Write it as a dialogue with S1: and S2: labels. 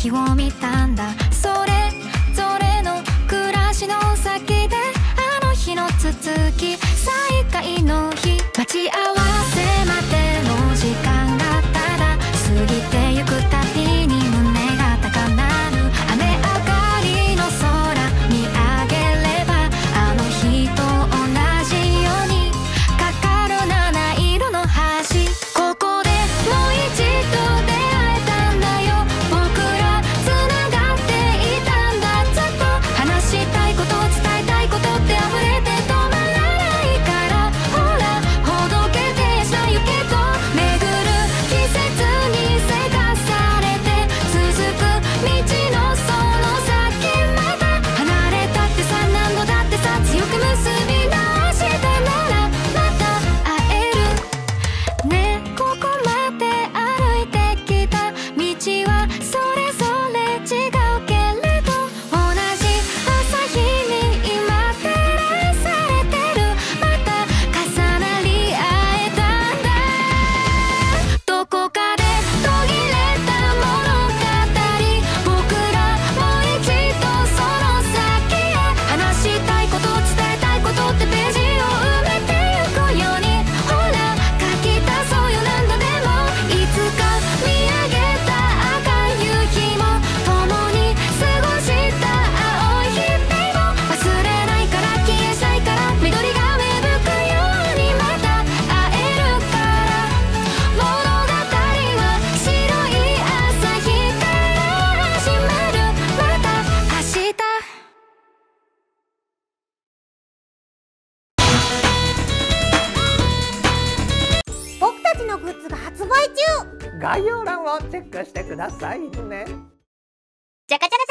S1: 気を見たんだ。概要欄をチェックしてくださいね。
S2: じゃかじゃか